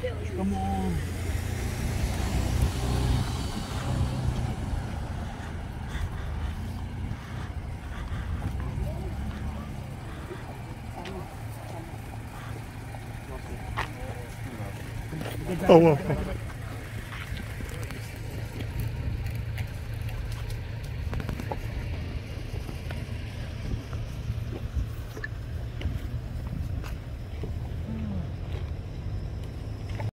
Come on. Oh, well.